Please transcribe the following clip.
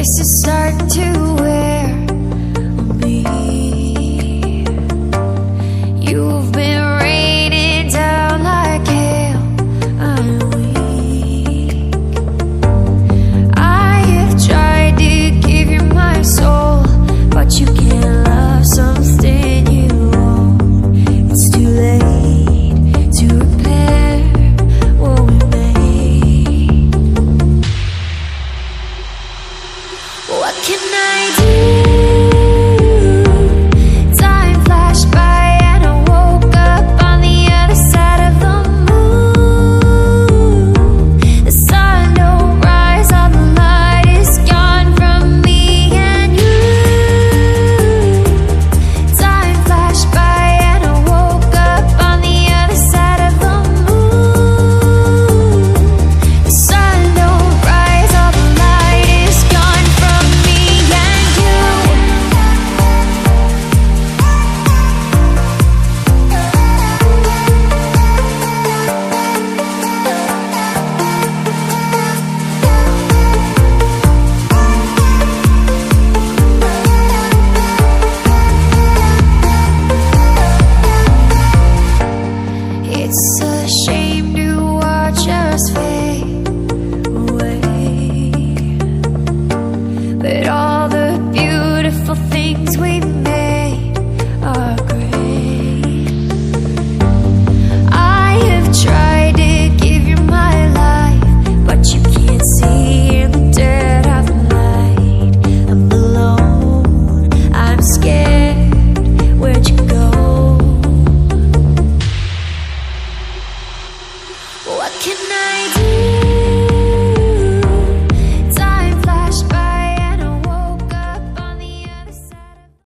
It's just start to